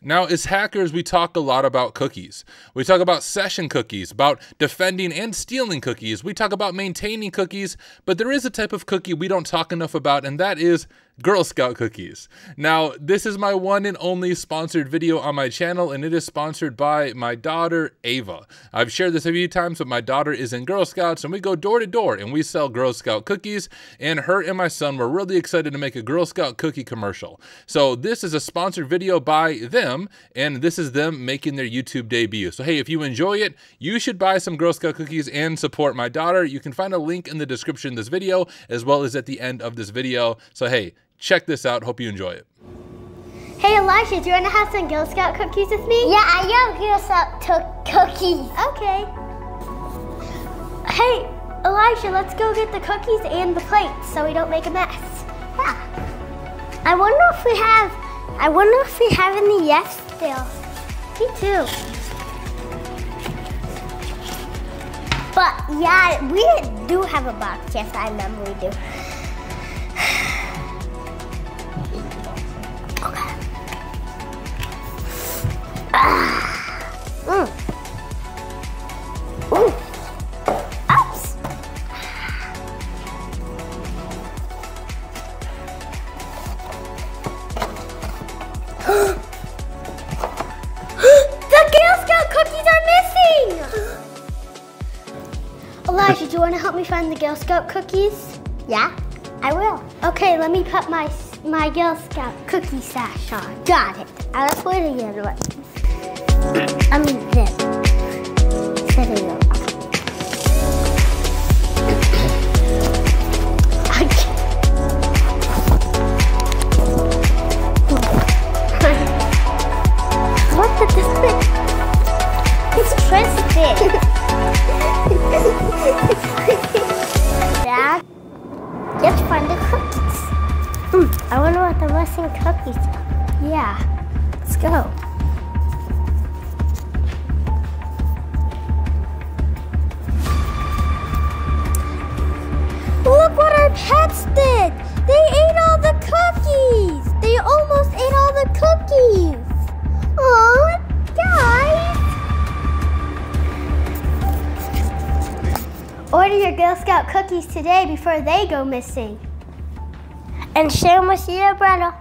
Now, as hackers, we talk a lot about cookies. We talk about session cookies, about defending and stealing cookies. We talk about maintaining cookies, but there is a type of cookie we don't talk enough about, and that is Girl Scout cookies. Now, this is my one and only sponsored video on my channel, and it is sponsored by my daughter, Ava. I've shared this a few times, but my daughter is in Girl Scouts, and we go door to door and we sell Girl Scout cookies, and her and my son were really excited to make a Girl Scout cookie commercial. So, this is a sponsored video by them, and this is them making their YouTube debut. So, hey, if you enjoy it, you should buy some Girl Scout cookies and support my daughter. You can find a link in the description of this video, as well as at the end of this video. So, hey, check this out. Hope you enjoy it. Hey Elijah, do you want to have some Girl Scout cookies with me? Yeah, I love Girl Scout cookies. Okay. Hey, Elijah, let's go get the cookies and the plates so we don't make a mess. Yeah. I wonder if we have, I wonder if we have any yes still. Me too. But yeah, we do have a box. Yes, I remember we do. The Girl Scout cookies are missing! Elijah, do you want to help me find the Girl Scout cookies? Yeah, I will. Okay, let me put my my Girl Scout cookie sash on. Got it. I'll put it one. I mean, zip. Set Dad, let's find the cookies. Mm, I wonder what the missing cookies are. Yeah, let's go. Order your Girl Scout cookies today before they go missing. And share them with your brother.